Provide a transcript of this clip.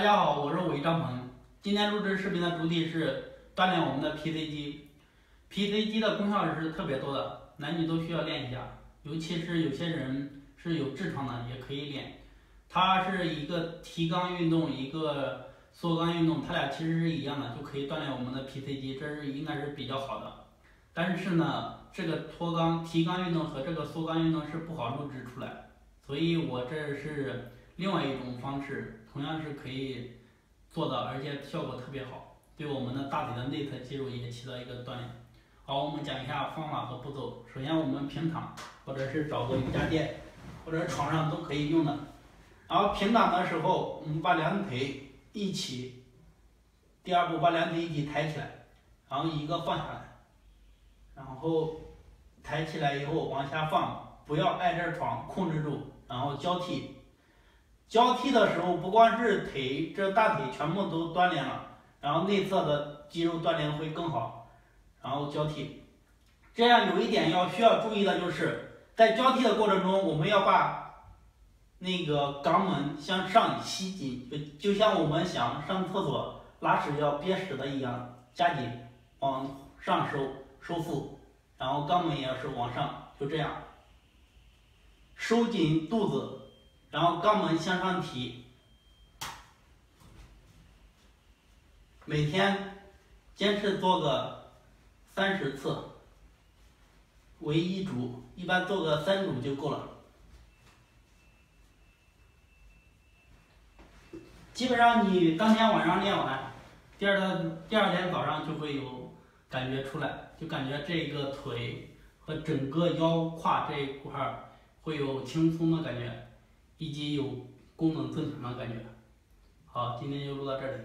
大家好，我是伟张鹏。今天录制视频的主题是锻炼我们的 PC 肌。PC 肌的功效是特别多的，男女都需要练一下。尤其是有些人是有痔疮的，也可以练。它是一个提肛运动，一个缩肛运动，它俩其实是一样的，就可以锻炼我们的 PC 肌，这是应该是比较好的。但是呢，这个脱肛、提肛运动和这个缩肛运动是不好录制出来，所以我这是另外一种方式，同样是可以做的，而且效果特别好，对我们的大腿的内侧肌肉也起到一个锻炼。好，我们讲一下方法和步骤。首先，我们平躺，或者是找个瑜伽垫，或者床上都可以用的。然后平躺的时候，我们把两腿一起，第二步把两腿一起抬起来，然后一个放下来。然后抬起来以后往下放，不要挨着床，控制住，然后交替。交替的时候，不光是腿，这大腿全部都锻炼了，然后内侧的肌肉锻炼会更好。然后交替，这样有一点要需要注意的就是，在交替的过程中，我们要把那个肛门向上吸紧，就就像我们想上厕所拉屎要憋屎的一样，加紧往上收。收腹，然后肛门也是往上，就这样，收紧肚子，然后肛门向上提，每天坚持做个三十次，为一组，一般做个三组就够了。基本上你当天晚上练完，第二天第二天早上就会有感觉出来。就感觉这个腿和整个腰胯这一块儿会有轻松的感觉，以及有功能增强的感觉。好，今天就录到这里。